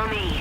on me.